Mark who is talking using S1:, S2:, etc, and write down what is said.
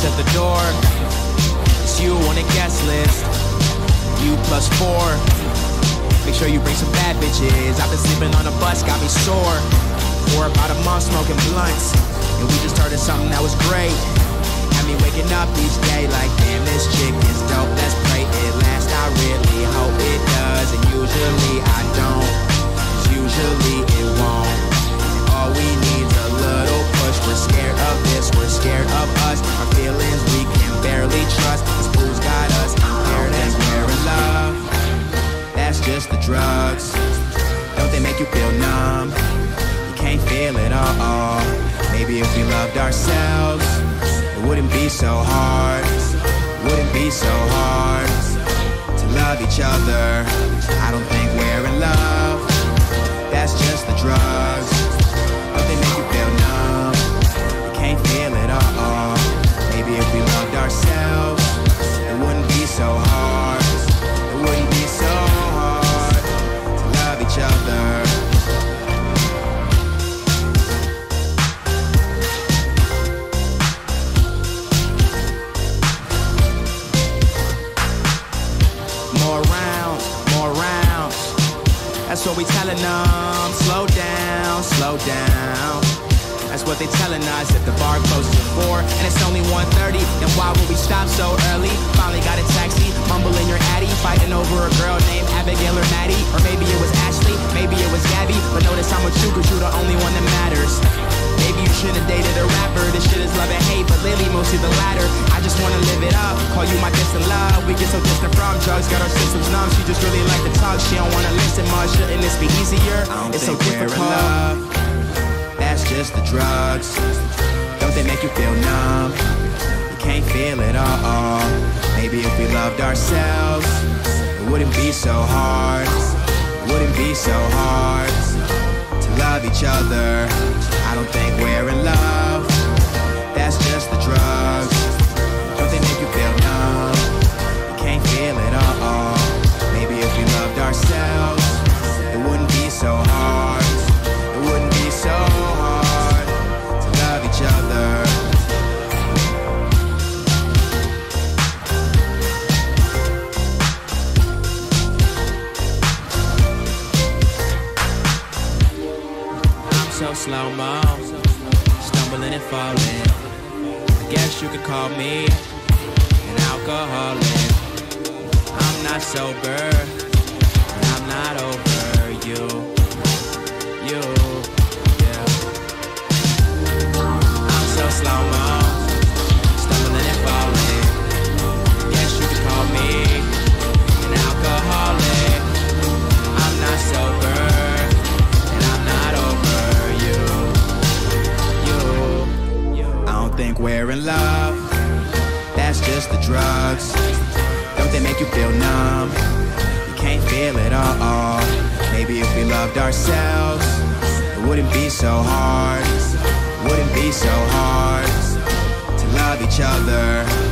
S1: tickets at the door. It's you on the guest list. You plus four. Make sure you bring some bad bitches. I've been sleeping on a bus, got me sore. For about a month smoking blunts. And we just started something that was great. Had me waking up each day like, damn, this chick drugs. Don't they make you feel numb? You can't feel it all. Maybe if we loved ourselves, it wouldn't be so hard. Wouldn't be so hard to love each other. That's what we telling them. Slow down, slow down. That's what they telling us if the bar closes at 4 and it's only 1.30 then why would we stop so early? Finally got a taxi, mumbling your addy Fighting over a girl named Abigail or Maddie Or maybe it was Ashley, maybe it was Gabby But notice I'm with you cause you're the only one that matters Maybe you should've dated a rapper This shit is love and hate, but lately mostly the latter I just wanna call you my distant love We get so distant from drugs, got our systems numb She just really like to talk, she don't wanna listen much Shouldn't this be easier? It's so difficult Love. that's just the drugs. Don't they make you feel numb? You can't feel it all. Maybe if we loved ourselves, it wouldn't be so hard. Wouldn't be so hard to love each other. I don't think we're in love. Slow mo, stumbling and falling. I guess you could call me an alcoholic. I'm not sober, we're in love. That's just the drugs. Don't they make you feel numb? You can't feel it all. Maybe if we loved ourselves, it wouldn't be so hard. Wouldn't be so hard to love each other.